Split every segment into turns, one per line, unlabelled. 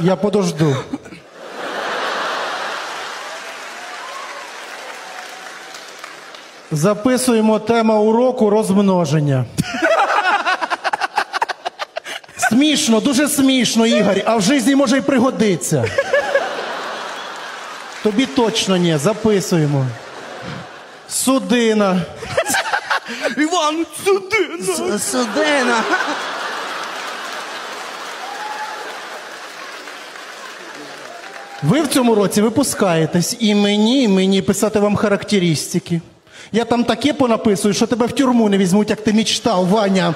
Я подожду. Записуємо тема уроку розмноження. Смішно, дуже смішно, Ігор, а в житті може й пригодиться. Тобі точно ні, записуємо. Судина.
Іван, сюди. на.
Судина.
Ви в цьому році випускаєтесь і мені, мені писати вам характеристики. Я там таке понаписую, що тебе в тюрму не візьмуть, як ти мечтав, Ваня.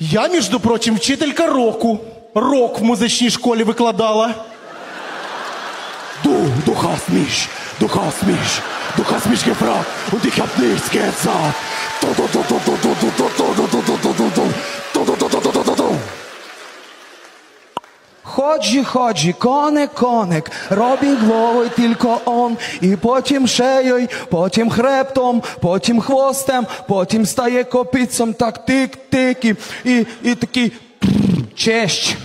Я, між прочим, вчителька року. Рок в музичній школі викладала.
Du, du hast mich, du hast mich, du hast mich gefragt und ich hab nichts gesagt. Du,
Ходжі, ходжі, коник, коник, робить головою тільки он, і потім шеєю, потім хребтом, потім хвостем, потім стає копицем, так тик-тик, і, і, і такий чещ.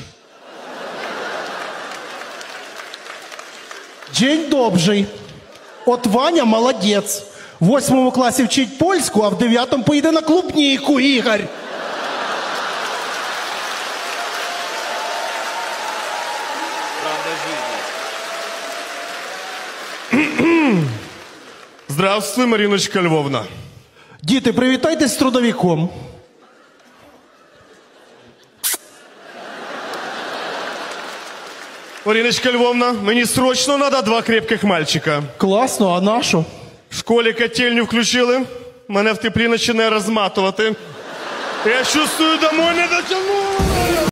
День добрий. От Ваня молодець. В восьмому класі вчить польську, а в дев'ятому поїде на клубніку, Ігор.
Здравствуй, Мариночка Львовна.
Діти, привітайтесь з трудовиком.
Мариночка Львовна, мені срочно надо два крепких мальчика.
Класно, а на що?
В школі котельню включили, мене в теплі починає розматувати. Я чувствую, домой не дотягну.